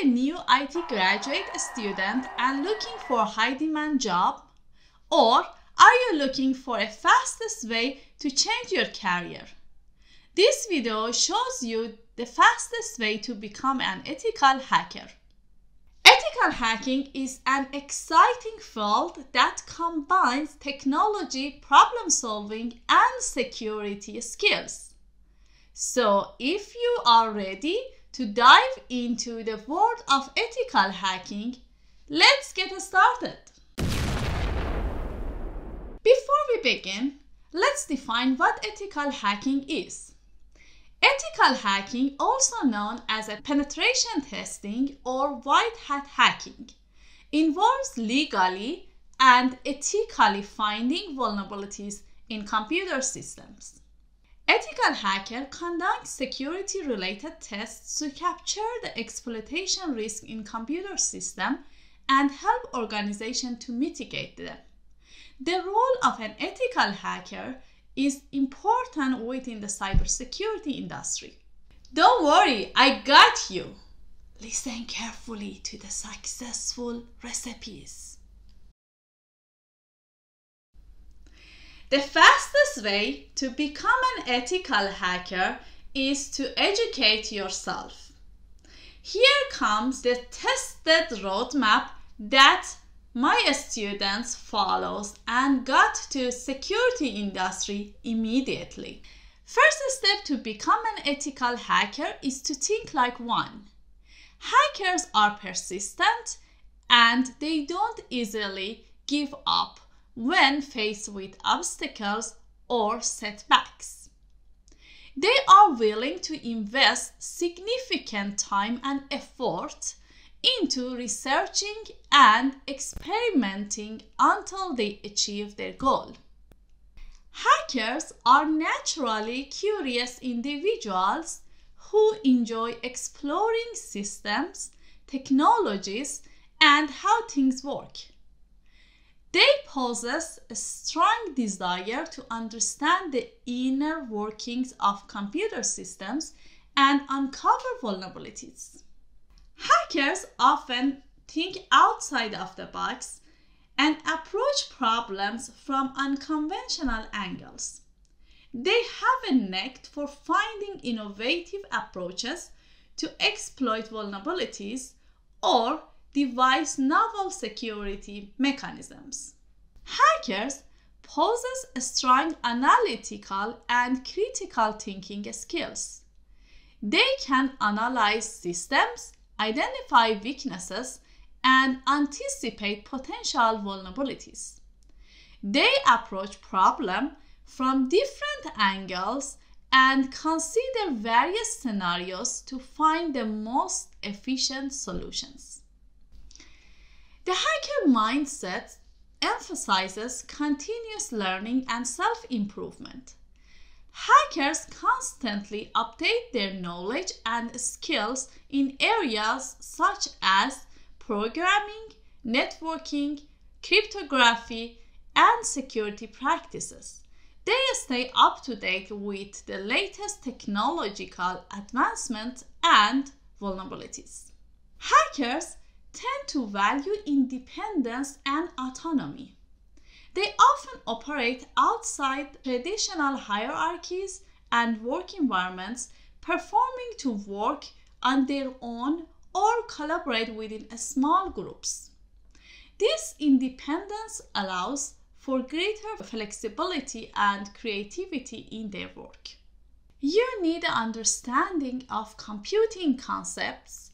a new IT graduate student and looking for a high demand job? Or are you looking for a fastest way to change your career? This video shows you the fastest way to become an ethical hacker. Ethical hacking is an exciting field that combines technology, problem solving, and security skills. So, if you are ready to dive into the world of ethical hacking, let's get started. Before we begin, let's define what ethical hacking is. Ethical hacking, also known as a penetration testing or white hat hacking, involves legally and ethically finding vulnerabilities in computer systems. Ethical hacker conducts security related tests to capture the exploitation risk in computer system and help organization to mitigate them. The role of an ethical hacker is important within the cybersecurity industry. Don't worry, I got you. Listen carefully to the successful recipes. The fastest way to become an ethical hacker is to educate yourself. Here comes the tested roadmap that my students follows and got to security industry immediately. First step to become an ethical hacker is to think like one. Hackers are persistent and they don't easily give up when faced with obstacles or setbacks. They are willing to invest significant time and effort into researching and experimenting until they achieve their goal. Hackers are naturally curious individuals who enjoy exploring systems, technologies, and how things work. They possess a strong desire to understand the inner workings of computer systems and uncover vulnerabilities. Hackers often think outside of the box and approach problems from unconventional angles. They have a knack for finding innovative approaches to exploit vulnerabilities or devise novel security mechanisms. Hackers possess strong analytical and critical thinking skills. They can analyze systems, identify weaknesses, and anticipate potential vulnerabilities. They approach problem from different angles and consider various scenarios to find the most efficient solutions. The hacker mindset emphasizes continuous learning and self improvement. Hackers constantly update their knowledge and skills in areas such as programming, networking, cryptography, and security practices. They stay up to date with the latest technological advancements and vulnerabilities. Hackers tend to value independence and autonomy. They often operate outside traditional hierarchies and work environments, performing to work on their own or collaborate within small groups. This independence allows for greater flexibility and creativity in their work. You need an understanding of computing concepts,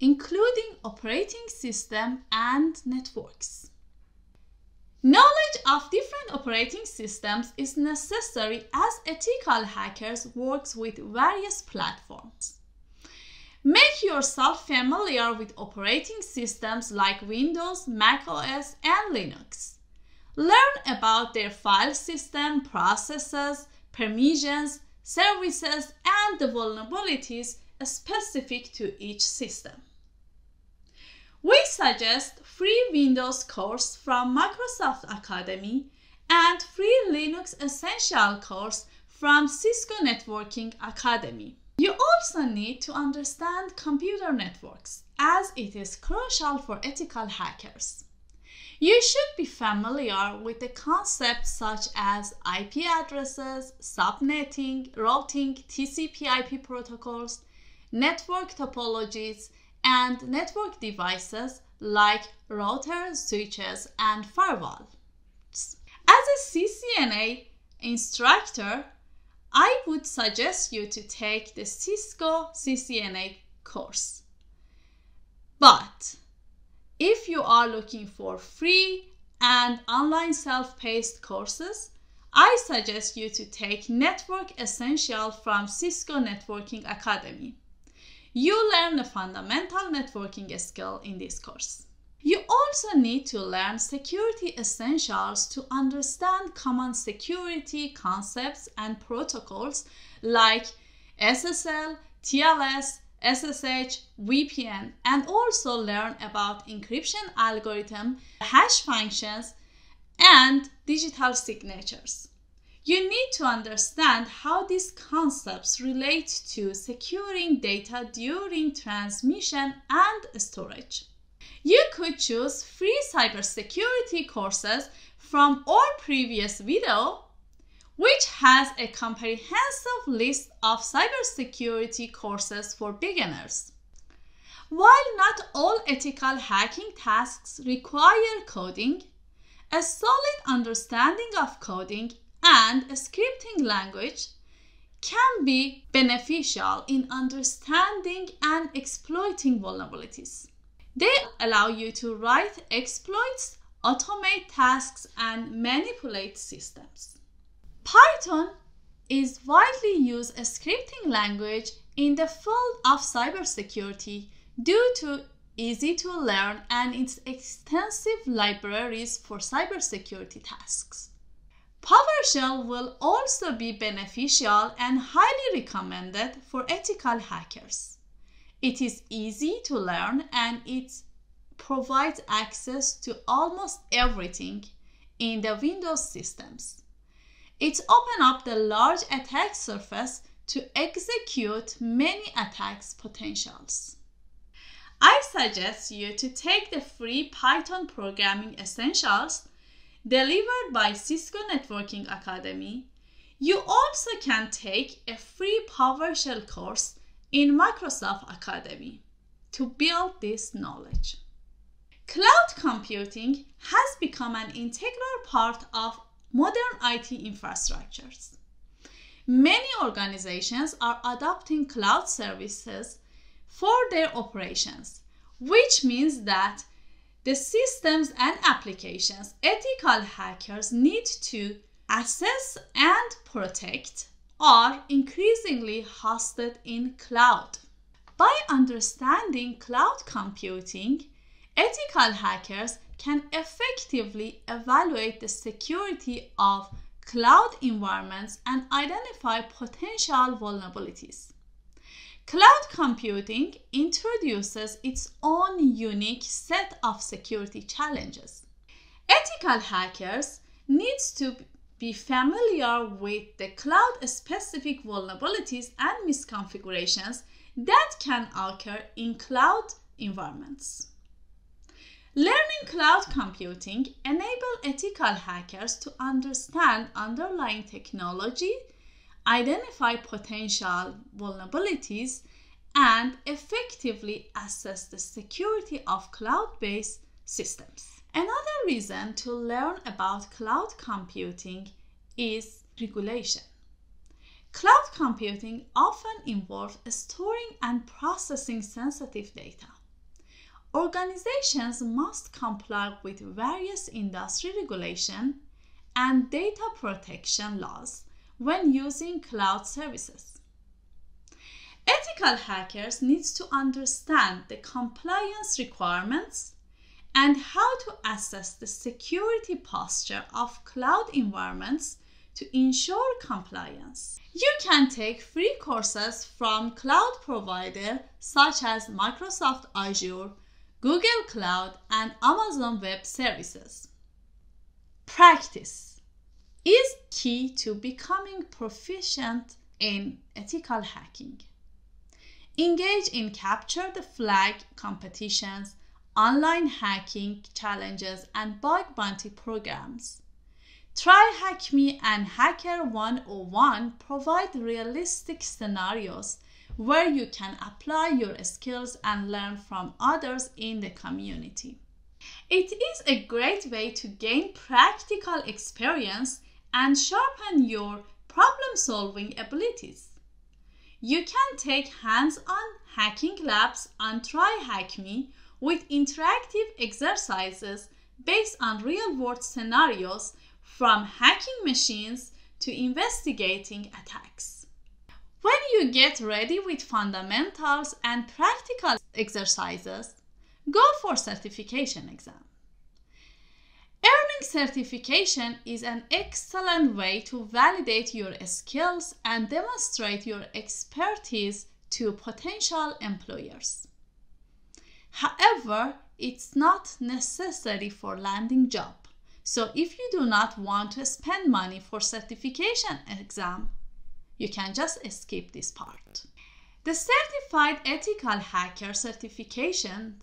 including operating system and networks. Knowledge of different operating systems is necessary as ethical hackers works with various platforms. Make yourself familiar with operating systems like Windows, Mac OS, and Linux. Learn about their file system, processes, permissions, services, and the vulnerabilities specific to each system. We suggest free Windows course from Microsoft Academy and free Linux Essential course from Cisco Networking Academy. You also need to understand computer networks as it is crucial for ethical hackers. You should be familiar with the concepts such as IP addresses, subnetting, routing, TCP IP protocols, network topologies, and network devices like routers, switches, and firewalls. As a CCNA instructor, I would suggest you to take the Cisco CCNA course. But if you are looking for free and online self-paced courses, I suggest you to take Network Essential from Cisco Networking Academy. You learn the fundamental networking skill in this course. You also need to learn security essentials to understand common security concepts and protocols like SSL, TLS, SSH, VPN, and also learn about encryption algorithm, hash functions, and digital signatures. You need to understand how these concepts relate to securing data during transmission and storage. You could choose free cybersecurity courses from our previous video, which has a comprehensive list of cybersecurity courses for beginners. While not all ethical hacking tasks require coding, a solid understanding of coding and a scripting language can be beneficial in understanding and exploiting vulnerabilities. They allow you to write exploits, automate tasks, and manipulate systems. Python is widely used as scripting language in the field of cybersecurity due to easy to learn and its extensive libraries for cybersecurity tasks. PowerShell will also be beneficial and highly recommended for ethical hackers. It is easy to learn and it provides access to almost everything in the Windows systems. It opens up the large attack surface to execute many attacks potentials. I suggest you to take the free Python Programming Essentials delivered by Cisco Networking Academy. You also can take a free PowerShell course in Microsoft Academy to build this knowledge. Cloud computing has become an integral part of modern IT infrastructures. Many organizations are adopting cloud services for their operations, which means that the systems and applications ethical hackers need to assess and protect are increasingly hosted in cloud. By understanding cloud computing, ethical hackers can effectively evaluate the security of cloud environments and identify potential vulnerabilities. Cloud computing introduces its own unique set of security challenges. Ethical hackers needs to be familiar with the cloud specific vulnerabilities and misconfigurations that can occur in cloud environments. Learning cloud computing enable ethical hackers to understand underlying technology, identify potential vulnerabilities, and effectively assess the security of cloud-based systems. Another reason to learn about cloud computing is regulation. Cloud computing often involves storing and processing sensitive data. Organizations must comply with various industry regulation and data protection laws when using cloud services. Ethical hackers need to understand the compliance requirements and how to assess the security posture of cloud environments to ensure compliance. You can take free courses from cloud providers such as Microsoft Azure, Google Cloud, and Amazon Web Services. Practice is key to becoming proficient in ethical hacking. engage in capture the flag competitions, online hacking challenges, and bug bounty programs. Try Hack Me and Hacker 101 provide realistic scenarios where you can apply your skills and learn from others in the community. It is a great way to gain practical experience and sharpen your problem solving abilities. You can take hands on hacking labs on Try Hack Me with interactive exercises based on real world scenarios from hacking machines to investigating attacks. When you get ready with fundamentals and practical exercises, go for certification exam. Earning certification is an excellent way to validate your skills and demonstrate your expertise to potential employers. However, it's not necessary for landing job. So if you do not want to spend money for certification exam, you can just skip this part. The Certified Ethical Hacker certification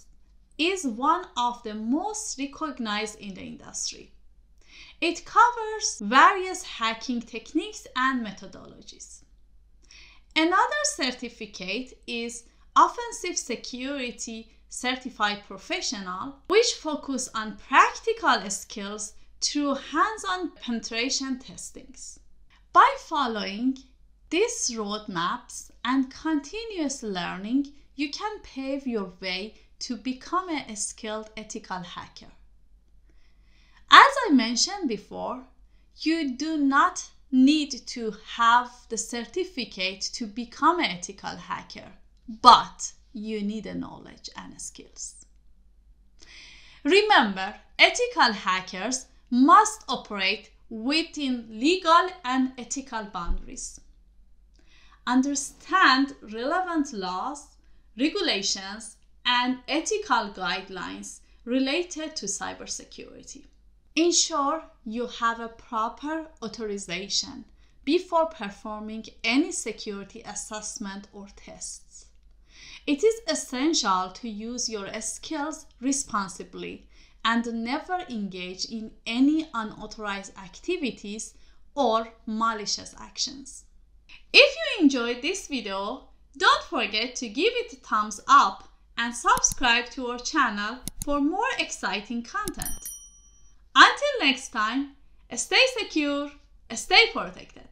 is one of the most recognized in the industry. It covers various hacking techniques and methodologies. Another certificate is Offensive Security Certified Professional, which focus on practical skills through hands-on penetration testings. By following these roadmaps and continuous learning, you can pave your way to become a skilled ethical hacker. As I mentioned before, you do not need to have the certificate to become an ethical hacker, but you need a knowledge and skills. Remember, ethical hackers must operate within legal and ethical boundaries. Understand relevant laws, regulations, and ethical guidelines related to cybersecurity. Ensure you have a proper authorization before performing any security assessment or tests. It is essential to use your skills responsibly and never engage in any unauthorized activities or malicious actions. If you enjoyed this video, don't forget to give it a thumbs up and subscribe to our channel for more exciting content. Until next time, stay secure, stay protected.